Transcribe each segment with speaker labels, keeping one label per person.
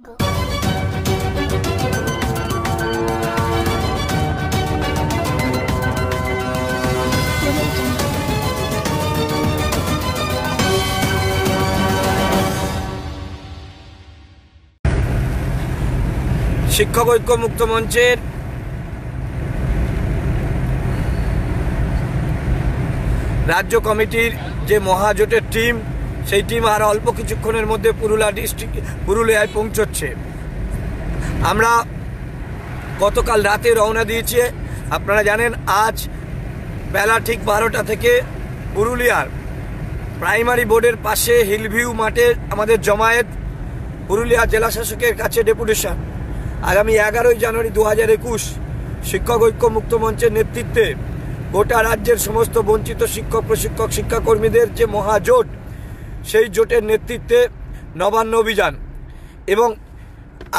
Speaker 1: শিক্ষক ঐক্য মুক্ত মঞ্চের রাজ্য কমিটির যে মহাজোটের টিম সেই টিম আর অল্প কিছুক্ষণের মধ্যে পুরুলিয়া ডিস্ট্রিক্ট পুরুলিয়ায় পৌঁছচ্ছে। আমরা গতকাল রাতে রওনা দিয়েছি। আপনারা জানেন, আজ বেলা ঠিক বারোটা থেকে পুরুলিয়ার প্রাইমারি বোর্ডের পাশে হিলভিউ মাঠে আমাদের জমায়েত পুরুলিয়া জেলা শাসকের কাছে ডেপুটেশন। আগামী এগারোই জানুয়ারি দু হাজার একুশ শিক্ষক ঐক্য মুক্ত মঞ্চের নেতৃত্বে গোটা রাজ্যের সমস্ত বঞ্চিত শিক্ষক, প্রশিক্ষক, শিক্ষাকর্মীদের যে মহাজোট সেই জোটের নেতৃত্বে নবান্ন অভিযান এবং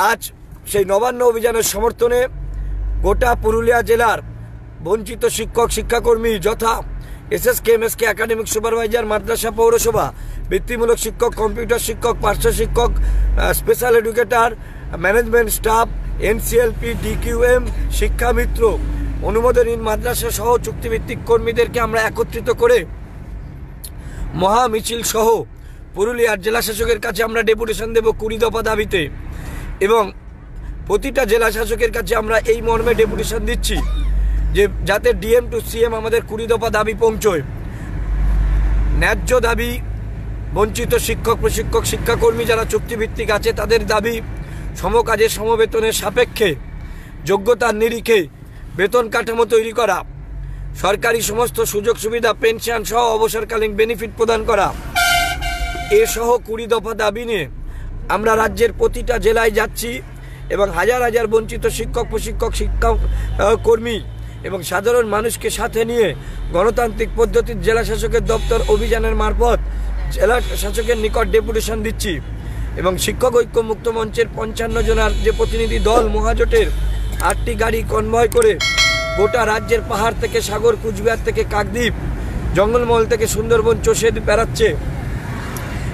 Speaker 1: আজ সেই নবান্ন অভিযানের সমর্থনে গোটা পুরুলিয়া জেলার বঞ্চিত শিক্ষক, শিক্ষাকর্মী যথা S S K M S K academic supervisor, মাদ্রাসা পৌরসভা, বৃত্তিমূলক শিক্ষক, কম্পিউটার শিক্ষক, পার্শ্ব শিক্ষক special educator management staff NCLP DQM শিক্ষামিত্র, অনুমোদনহীন মাদ্রাসা সহ চুক্তিভিত্তিক কর্মীদেরকে আমরা একত্রিত করে মহা মিছিল সহ পুরুলিয়ার জেলাশাসকের কাছে আমরা ডেপুটেশন দেব কুড়ি দফা দাবিতে। এবং প্রতিটা জেলা শাসকের কাছে আমরা এই মর্মে ডেপুটেশন দিচ্ছি যে যাতে ডিএম টু সিএম আমাদের কুড়ি দফা দাবি পৌঁছয়। ন্যায্য দাবি, বঞ্চিত শিক্ষক, প্রশিক্ষক, শিক্ষাকর্মী যারা চুক্তিভিত্তিক আছে তাদের দাবি সমকাজে সমবেতনের সাপেক্ষে, যোগ্যতার নিরিখে বেতন কাঠামো তৈরি করা। সরকারি সমস্ত সুযোগ সুবিধা, পেনশন সহ অবসরকালীন বেনিফিট প্রদান করা। এ সহ কুড়ি দফা দাবি নিয়ে আমরা রাজ্যের প্রতিটা জেলায় যাচ্ছি এবং হাজার হাজার বঞ্চিত শিক্ষক, প্রশিক্ষক, শিক্ষক কর্মী এবং সাধারণ মানুষকে সাথে নিয়ে গণতান্ত্রিক পদ্ধতির জেলা শাসকের দপ্তর অভিযানের মারফত জেলা শাসকের নিকট ডেপুটেশন দিচ্ছি এবং শিক্ষক ঐক্য মুক্ত মঞ্চের পঞ্চান্ন জনার যে প্রতিনিধি দল মহাজোটের আটটি গাড়ি কনভয় করে গোটা রাজ্যের পাহাড় থেকে সাগর, কুচবিহার থেকে কাকদ্বীপ, জঙ্গলমহল থেকে সুন্দরবন চষে বেড়াচ্ছে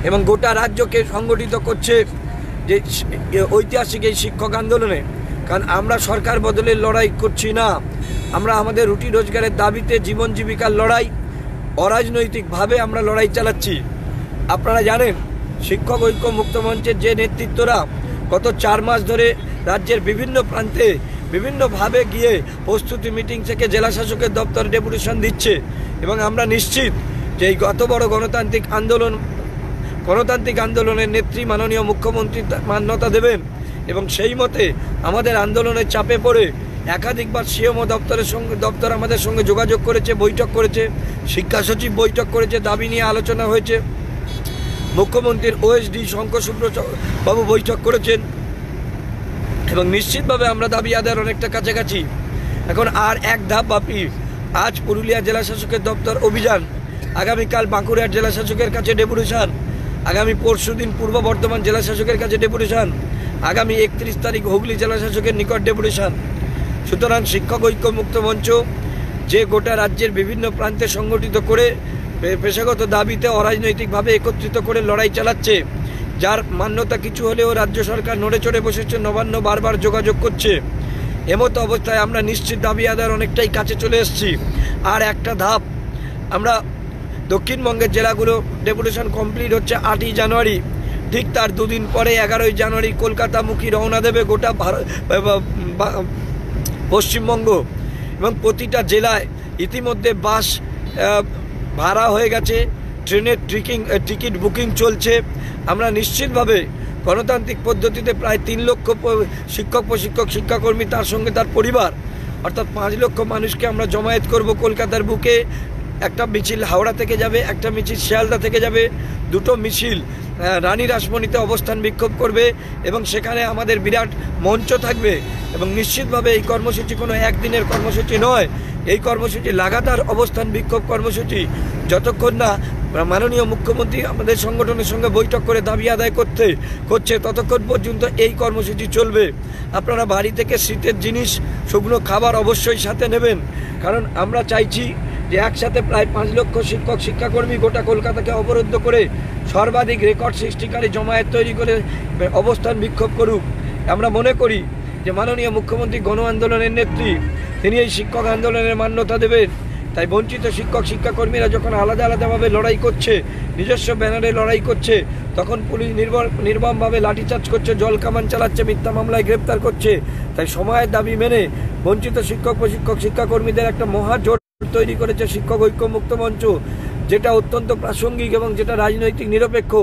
Speaker 1: এবং গোটা রাজ্যকে সংগঠিত করছে যে ঐতিহাসিক এই শিক্ষক আন্দোলনে। কারণ আমরা সরকার বদলের লড়াই করছি না। আমরা আমাদের রুটি রোজগারের দাবিতে জীবন জীবিকার লড়াই, অরাজনৈতিকভাবে আমরা লড়াই চালাচ্ছি। আপনারা জানেন, শিক্ষক ঐক্য মুক্ত মঞ্চের যে নেতৃত্বরা গত চার মাস ধরে রাজ্যের বিভিন্ন প্রান্তে বিভিন্নভাবে গিয়ে প্রস্তুতি মিটিং থেকে জেলা শাসকের দপ্তর ডেপুটেশন দিচ্ছে। এবং আমরা নিশ্চিত যে এই গত বড় গণতান্ত্রিক আন্দোলন, গণতান্ত্রিক আন্দোলনের নেত্রী মাননীয় মুখ্যমন্ত্রী মান্যতা দেবেন এবং সেই মতে আমাদের আন্দোলনের চাপে পড়ে একাধিকবার সিএমও দপ্তরের সঙ্গে, দপ্তর আমাদের সঙ্গে যোগাযোগ করেছে, বৈঠক করেছে, শিক্ষা সচিব বৈঠক করেছে, দাবি নিয়ে আলোচনা হয়েছে। মুখ্যমন্ত্রীর ওএসডি শঙ্কর সুব্র চ- বাবু বৈঠক করেছেন। এবং নিশ্চিতভাবে আমরা দাবি আদায়ের অনেকটা কাছাকাছি। এখন আর এক ধাপ বাপি আজ পুরুলিয়া জেলা শাসকের দপ্তর অভিযান। আগামীকাল বাঁকুড়ার জেলা শাসকের কাছে ডেপুটেশন। আগামী পরশুদিন পূর্ব বর্ধমান জেলা শাসকের কাছে ডেপুটেশন। আগামী একত্রিশ তারিখ হুগলি জেলা শাসকের নিকট ডেপুটেশন। সুতরাং শিক্ষক ঐক্য মুক্ত মঞ্চ, যে গোটা রাজ্যের বিভিন্ন প্রান্তে সংগঠিত করে পেশাগত দাবিতে অরাজনৈতিকভাবে একত্রিত করে লড়াই চালাচ্ছে। যার মান্যতা কিছু হলেও রাজ্য সরকার নড়ে চড়ে বসেছে, নবান্ন বারবার যোগাযোগ করছে। এমত অবস্থায় আমরা নিশ্চিত দাবি আদায়ের অনেকটাই কাছে চলে এসেছি। আর একটা ধাপ, আমরা দক্ষিণবঙ্গের জেলাগুলো ডেপুটেশন কমপ্লিট হচ্ছে আটই জানুয়ারি। ঠিক তার দুদিন পরে, এগারোই জানুয়ারি, কলকাতামুখী রওনা দেবে গোটা পশ্চিমবঙ্গ। এবং প্রতিটা জেলায় ইতিমধ্যে বাস ভাড়া হয়ে গেছে। ট্রেনের ট্রিকিং টিকিট বুকিং চলছে। আমরা নিশ্চিতভাবে গণতান্ত্রিক পদ্ধতিতে প্রায় তিন লক্ষ শিক্ষক, প্রশিক্ষক, শিক্ষাকর্মী, তার সঙ্গে তার পরিবার, অর্থাৎ পাঁচ লক্ষ মানুষকে আমরা জমায়েত করব কলকাতার বুকে। একটা মিছিল হাওড়া থেকে যাবে, একটা মিছিল শিয়ালদা থেকে যাবে। দুটো মিছিল রানী রাসমণিতে অবস্থান বিক্ষোভ করবে এবং সেখানে আমাদের বিরাট মঞ্চ থাকবে এবং নিশ্চিতভাবে এই কর্মসূচি কোনো একদিনের কর্মসূচি নয়। এই কর্মসূচি লাগাতার অবস্থান বিক্ষোভ কর্মসূচি। যতক্ষণ না মাননীয় মুখ্যমন্ত্রী আমাদের সংগঠনের সঙ্গে বৈঠক করে দাবি আদায় করতে করছে, ততক্ষণ পর্যন্ত এই কর্মসূচি চলবে। আপনারা বাড়ি থেকে শীতের জিনিস, শুকনো খাবার অবশ্যই সাথে নেবেন। কারণ আমরা চাইছি
Speaker 2: যে একসাথে প্রায় পাঁচ লক্ষ শিক্ষক, শিক্ষাকর্মী গোটা কলকাতাকে অবরুদ্ধ করে সর্বাধিক রেকর্ড সৃষ্টিকারী জমায়েত তৈরি করে অবস্থান বিক্ষোভ করুক। আমরা মনে করি যে মাননীয় মুখ্যমন্ত্রী গণ আন্দোলনের নেত্রী, তিনি এই শিক্ষক আন্দোলনের মান্যতা দেবেন। তাই বঞ্চিত শিক্ষক শিক্ষাকর্মীরা যখন আলাদা আলাদাভাবে লড়াই করছে, নিজস্ব ব্যানারে লড়াই করছে, তখন পুলিশ নির্ভর নির্মমভাবে লাঠিচার্জ করছে, জল কামান চালাচ্ছে, মিথ্যা মামলায় গ্রেপ্তার করছে। তাই সময়ের দাবি মেনে বঞ্চিত শিক্ষক, প্রশিক্ষক, শিক্ষাকর্মীদের একটা মহাজোট তৈরি করেছে শিক্ষক ঐক্য মুক্ত মঞ্চ, যেটা অত্যন্ত প্রাসঙ্গিক এবং যেটা রাজনৈতিক নিরপেক্ষ,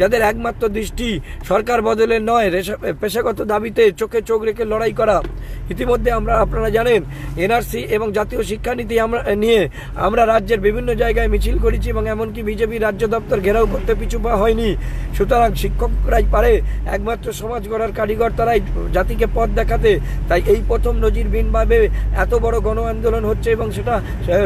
Speaker 2: যাদের একমাত্র দৃষ্টি সরকার বদলের নয় পেশাগত দাবিতে চোখে চোখ রেখে লড়াই করা। ইতিমধ্যে আমরা, আপনারা জানেন এনআরসি এবং জাতীয় শিক্ষানীতি আমরা, নিয়ে আমরা রাজ্যের বিভিন্ন জায়গায় মিছিল করেছি এবং এমনকি বিজেপি রাজ্য দপ্তর ঘেরাও করতে পিছু পা হয়নি। সুতরাং শিক্ষকরাই পারে একমাত্র সমাজ গড়ার কারিগর তারাই জাতিকে পথ দেখাতে। তাই এই প্রথম নজিরবিহীনভাবে এত বড় গণ আন্দোলন হচ্ছে এবং সেটা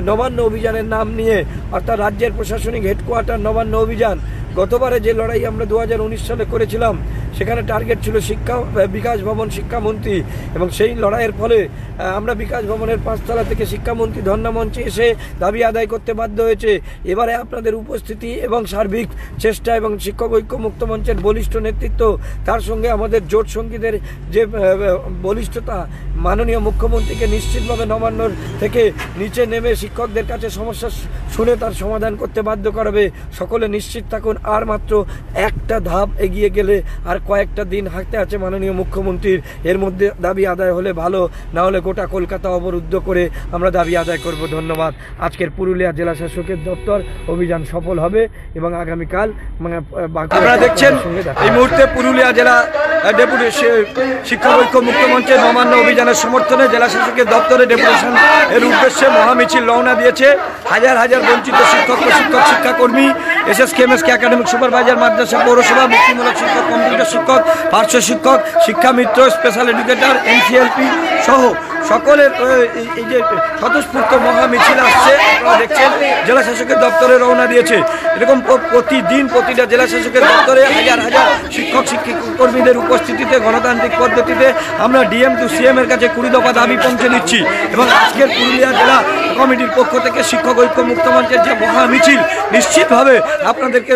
Speaker 2: নবান্ন অভিযানের নাম নিয়ে, অর্থাৎ রাজ্যের প্রশাসনিক হেডকোয়ার্টার নবান্ন অভিযান। গতবারে যে লড়াই আমরা দু হাজার উনিশ সালে করেছিলাম সেখানে টার্গেট ছিল শিক্ষা বিকাশ ভবন শিক্ষামন্ত্রী এবং সেই লড়াইয়ের ফলে আমরা বিকাশ ভবনের পাঁচতলা থেকে শিক্ষামন্ত্রী ধর্ণা মঞ্চে এসে দাবি আদায় করতে বাধ্য হয়েছে। এবারে আপনাদের উপস্থিতি এবং সার্বিক চেষ্টা এবং শিক্ষক ঐক্য মুক্ত মঞ্চের বলিষ্ঠ নেতৃত্ব, তার সঙ্গে আমাদের জোট সঙ্গীদের যে বলিষ্ঠতা, মাননীয় মুখ্যমন্ত্রীকে নিশ্চিতভাবে নবান্নর থেকে নিচে নেমে শিক্ষকদের কাছে সমস্যা শুনে তার সমাধান করতে বাধ্য করাবে। সকলে নিশ্চিত থাকুন, আর মাত্র একটা ধাপ এগিয়ে গেলে আর কয়েকটা দিন হাঁটতে আছে মাননীয় মুখ্যমন্ত্রীর। এর মধ্যে দাবি আদায় হলে ভালো না হলে গোটা কলকাতা অবরুদ্ধ করে আমরা দাবি আদায় করব। ধন্যবাদ। আজকের পুরুলিয়া জেলা শাসকের দপ্তর অভিযান সফল হবে এবং আগামীকাল মানে
Speaker 1: আপনারা দেখছেন এই মুহূর্তে পুরুলিয়া জেলা ডেপুটি শিক্ষা ঐক্য মুক্তমঞ্চে নবান্ন অভিযানের সমর্থনে জেলা শাসকের দপ্তরে ডেপুটেশন এর উদ্দেশ্যে মহামিছিল রওনা দিয়েছে। হাজার হাজার বঞ্চিত শিক্ষক প্রশিক্ষক শিক্ষাকর্মী S S KMS K academic supervisor, মাদ্রাসা পৌরসভা মুক্তিমূলক শিক্ষক, কম্পিউটার শিক্ষক, পার্শ্ব শিক্ষক শিক্ষামিত্র স্পেশাল এডুকেটর, এনসিএলপি সহ সকলের এই- যে স্বতঃস্ফূর্ত মহামিছিল আসছে, আপনারা দেখছেন, জেলা শাসকের দপ্তরে রওনা দিয়েছে। এরকম প্রতিদিন প্রতিটা জেলা শাসকের দপ্তরে হাজার হাজার শিক্ষক, শিক্ষিক, কর্মীদের উপস্থিতিতে, গণতান্ত্রিক পদ্ধতিতে আমরা ডিএম টু সিএম এর কাছে কুড়ি দফা দাবি পৌঁছে দিচ্ছি। এবং আজকের পুরুলিয়া জেলা কমিটির পক্ষ থেকে শিক্ষক ঐক্য মুক্ত মঞ্চের যে মহামিছিল, নিশ্চিতভাবে আপনাদেরকে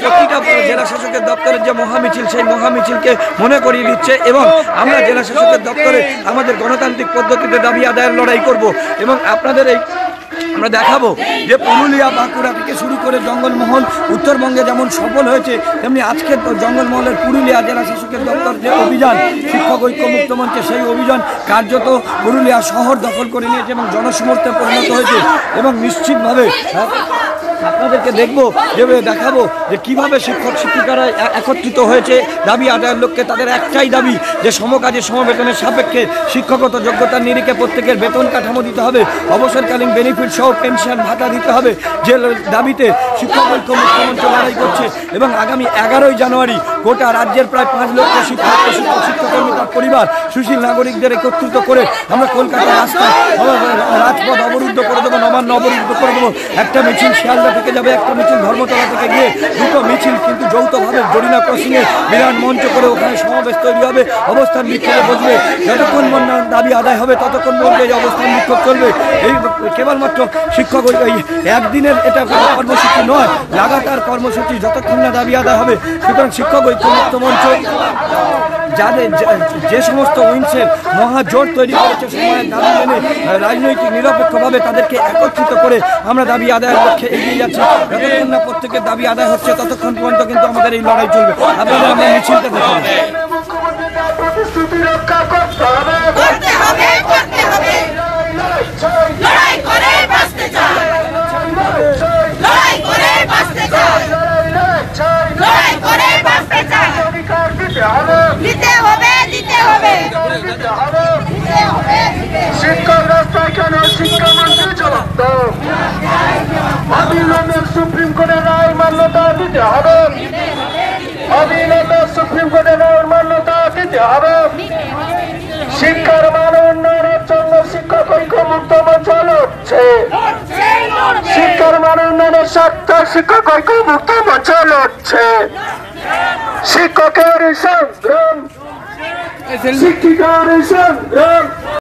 Speaker 1: প্রতিটা জেলা শাসকের দপ্তরের যে মহামিছিল, সেই মহামিছিলকে মনে করিয়ে দিচ্ছে এবং আমরা জেলা শাসকের দপ্তরে আমাদের গণতান্ত্রিক পদ্ধতিতে দাবি আদায়ের লড়াই করব এবং আপনাদের এই আমরা দেখাবো যে পুরুলিয়া বাঁকুড়া থেকে শুরু করে জঙ্গলমহল উত্তরবঙ্গে যেমন সফল হয়েছে, তেমনি আজকের জঙ্গলমহলের পুরুলিয়া জেলা শাসকের দপ্তর যে অভিযান, শিক্ষক ঐক্য মুক্ত মঞ্চে সেই অভিযান কার্যত পুরুলিয়া শহর দখল করে নিয়েছে এবং জনসমর্থে পরিণত হয়েছে এবং নিশ্চিতভাবে আপনাদেরকে দেখব যেভাবে দেখাবো যে কীভাবে শিক্ষক, শিক্ষিকারা একত্রিত হয়েছে। দাবি আদায়ের লক্ষ্যে তাদের একটাই দাবি যে সমকাজে সমবেতনের সাপেক্ষে শিক্ষকত যোগ্যতার নিরিখে প্রত্যেকের বেতন কাঠামো দিতে হবে, অবসরকালীন বেনিফিট সহ পেনশন ভাতা দিতে হবে। যে দাবিতে শিক্ষক ঐক্য মুখ্যমন্ত্রী লড়াই করছে এবং আগামী এগারোই জানুয়ারি গোটা রাজ্যের প্রায় পাঁচ লক্ষ শিক্ষক শিক্ষক শিক্ষকর্মী তার পরিবার, সুশীল নাগরিকদের একত্রিত করে আমরা কলকাতার রাস্তা রাজপথ অবরুদ্ধ করে দেবো, নবান্ন অবরুদ্ধ করে দেবো। একটা মিছিল শিয়ালদা থেকে যাবে, একটা মিছিল ধর্মতলা থেকে গিয়ে দুটো মিছিল কিন্তু যৌথভাবে জরিনা ক্রসিংয়ে বিরাট মঞ্চ করে ওখানে সমাবেশ তৈরি হবে। অবস্থান বিক্ষোভে বসবে, যতক্ষণ দাবি আদায় হবে, ততক্ষণ বলবে এই অবস্থান বিক্ষোভ চলবে। এই কেবলমাত্র শিক্ষক এই একদিনের এটা কর্মসূচি নয়, লাগাতার কর্মসূচি, যতক্ষণ না দাবি আদায় হবে, সুতরাং শিক্ষক ঐক্যমুক্ত মঞ্চ যাদের যে- সমস্ত উইন্সের মহাজোট তৈরি করেছে সময়ের দাবি মেনে রাজনৈতিক নিরপেক্ষভাবে তাদেরকে একত্রিত করে আমরা দাবি আদায়ের লক্ষ্যে এগিয়ে যাচ্ছি। যতক্ষণ না প্রত্যেকের দাবি আদায় হচ্ছে, ততক্ষণ পর্যন্ত কিন্তু আমাদের এই লড়াই চলবে। আপনাদের আমরা মিছিলটা
Speaker 3: করতে হবে
Speaker 4: লড়াই করে বাঁচতে চাই লড়াই করে বাঁচতে চাই লড়াই করে বাঁচতে চাই
Speaker 3: অধিকার দিতে হবে
Speaker 4: দিতে হবে দিতে হবে
Speaker 3: দিতে হবে
Speaker 4: দিতে হবে দিতে হবে।
Speaker 3: শিক্ষক রাস্তায় কেন শিক্ষামন্ত্রী জবাব দাও অবিলম্বে সুপ্রিম কোর্টের রায় মান্যতা দিতে হবে। অবিলম্বে সুপ্রিম কোর্টের রায় মান্যতা দিতে হবে। শিক্ষার মান উন্নয়নের জন্য শিক্ষক ঐক্য মুক্ত মঞ্চ লড়ছে। শিক্ষার মান উন্নয়নের স্বার্থে শিক্ষক ঐক্য মুক্ত মঞ্চ লড়ছে। শিক্ষকের সংগ্রাম। শিক্ষিকার সংগ্রাম।